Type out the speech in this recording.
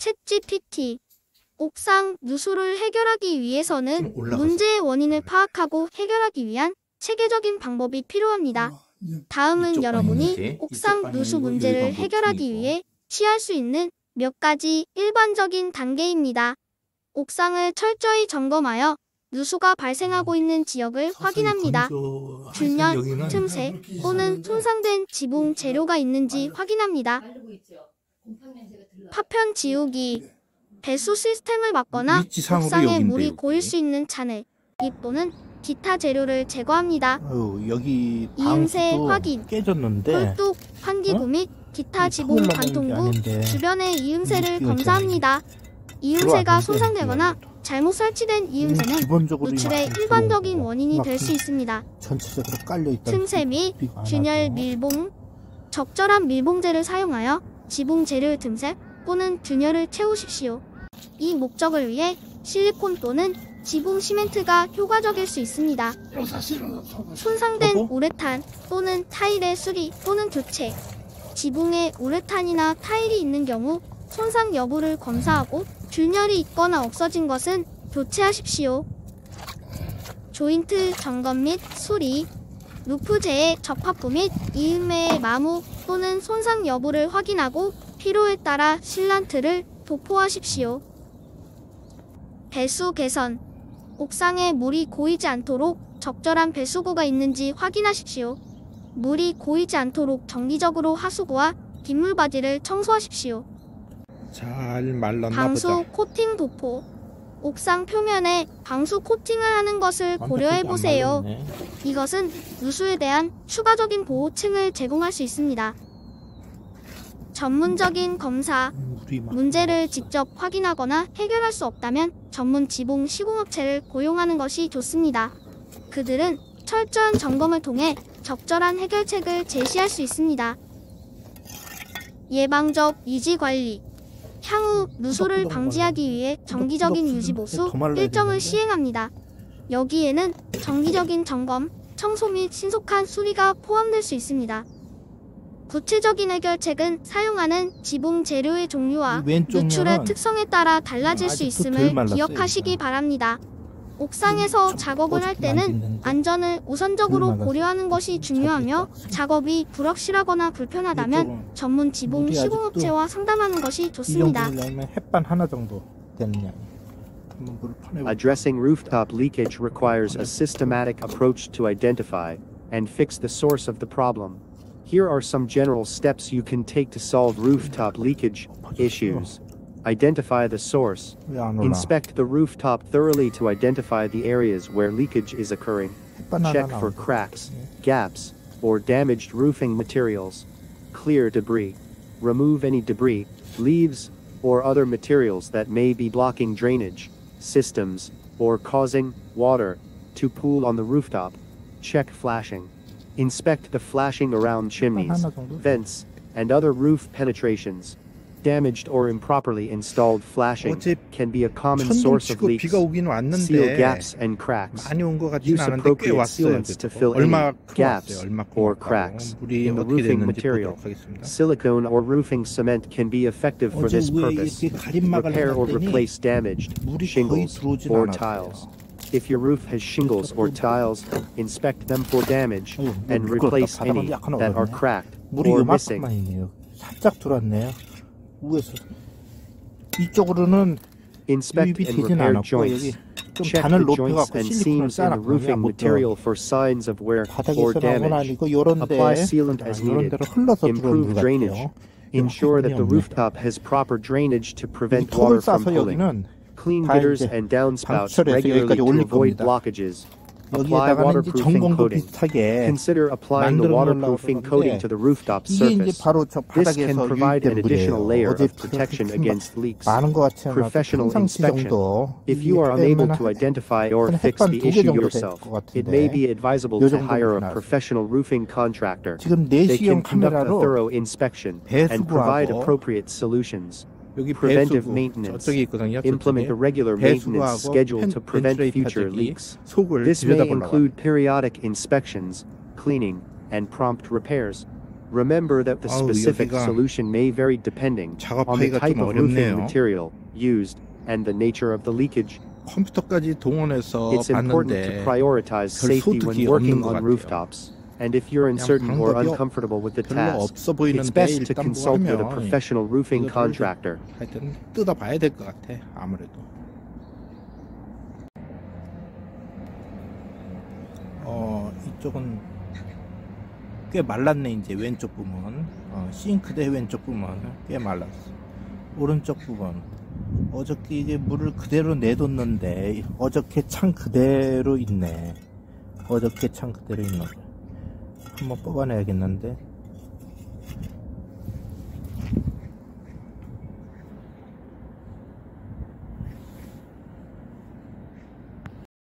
챗GPT 옥상 누수를 해결하기 위해서는. 문제의 원인을 파악하고 해결하기 위한 체계적인 방법이 필요합니다. 다음은 이쪽 여러분이 방향이지? 옥상 누수 문제를 해결하기. 위해 취할 수 있는 몇 가지 일반적인 단계입니다. 옥상을 철저히 점검하여 누수가 발생하고 있는 지역을 확인합니다. 균열, 틈새 또는 손상된 지붕 재료가 있는지 확인합니다. 파편 지우기, 배수 시스템을 막거나 옥상에 물이 여기. 고일 수 있는 잔해, 잎 또는 기타 재료를 제거합니다. 아유, 여기 이음새 확인. 깨졌는데 홀뚝, 환기구 어? 및 기타 이 지붕 아닌데. 주변의 이음새를 검사합니다. 이음새가 손상되거나 잘못 설치된 이음새는 기본적으로 누출의 막 일반적인 원인이 막될수 있습니다. 전체적으로 깔려 있다. 틈새 및 균열 밀봉, 적절한 밀봉제를 사용하여 지붕 재료의 틈새 또는 균열을 채우십시오. 이 목적을 위해 실리콘 또는 지붕 시멘트가 효과적일 수 있습니다. 손상된? 우레탄 또는 타일의 수리 또는 교체, 지붕에 우레탄이나 타일이 있는 경우 손상 여부를 검사하고 균열이 있거나 없어진 것은 교체하십시오. 조인트 점검 및 수리, 루프제의 적합부 및 이음매의 마모 또는 손상 여부를 확인하고 필요에 따라 실란트를 도포하십시오. 배수 개선 옥상에 물이 고이지 않도록 적절한 배수구가 있는지 확인하십시오. 물이 고이지 않도록 정기적으로 하수구와 빗물바지를 청소하십시오. 잘 말랐나 방수 보자. 코팅 도포 옥상 표면에 방수 코팅을 하는 것을 고려해 보세요. 이것은 누수에 대한 추가적인 보호층을 제공할 수 있습니다. 전문적인 검사, 문제를 직접 확인하거나 해결할 수 없다면 전문 지붕 시공업체를 고용하는 것이 좋습니다. 그들은 철저한 점검을 통해 적절한 해결책을 제시할 수 있습니다. 예방적 유지 관리 향후 누수를 방지하기 위해 정기적인 유지 보수 일정을 시행합니다. 여기에는 정기적인 점검, 청소 및 신속한 수리가 포함될 수 있습니다. 구체적인 해결책은 사용하는 지붕 재료의 종류와 누출의 특성에 따라 달라질 수 아직도 덜 있음을 기억하시기. 바랍니다. 옥상에서 좀 작업을 할 때는. 안전을 우선적으로. 고려하는 것이 중요하며. 작업이 불확실하거나 불편하다면 전문 지붕 시공업체와 상담하는 것이 이 좋습니다. 햇반 하나 정도 되는 퍼내볼게요. Addressing rooftop leakage requires a systematic approach to identify and fix the source of the problem. Here are some general steps you can take to solve rooftop leakage issues. Identify the source. Inspect the rooftop thoroughly to identify the areas where leakage is occurring. Check for cracks, gaps, or damaged roofing materials. Clear debris. Remove any debris, leaves, or other materials that may be blocking drainage, systems, or causing water to pool on the rooftop. Check flashing. Inspect the flashing around chimneys, vents, and other roof penetrations. Damaged or improperly installed flashing can be a common source of leaks, seal gaps and cracks. Use appropriate sealants to fill any gaps or cracks in the roofing material. Silicone or roofing cement can be effective for this purpose. Repair or replace damaged shingles or tiles. If your roof has shingles or tiles, inspect them for damage and replace any that are cracked or missing. Inspect and repair joints. Check the joints and seams in roofing material for signs of wear or damage. Apply sealant as needed. Improve drainage. Ensure that the roof top has proper drainage to prevent water from pooling clean gutters and downspouts regularly to avoid blockages. Apply waterproofing coating. Consider applying the waterproofing coating to the rooftop surface. This can provide an additional layer of protection against leaks. Professional inspection. If you are unable to identify or fix the issue yourself, it may be advisable to hire a professional roofing contractor. They can conduct a thorough inspection and provide appropriate solutions preventive maintenance, implement a regular maintenance schedule to prevent future leaks. This may include periodic inspections, cleaning, and prompt repairs. Remember that the specific solution may vary depending on the type of roofing material used and the nature of the leakage. It's important to prioritize safety when working on rooftops. And if you're uncertain or uncomfortable with the task, it's best to consult with a professional roofing contractor. 하여튼 뜯어봐야 될 것 같아 아무래도. 어 이쪽은 꽤 말랐네 이제 왼쪽 부분. 어, 싱크대 왼쪽 부분은 꽤 말랐어. 오른쪽 부분. 어저께 이제 물을 그대로 내뒀는데 어저께 창 그대로 있네. 어저께 창 그대로 있는 거 한번 뽑아내야겠는데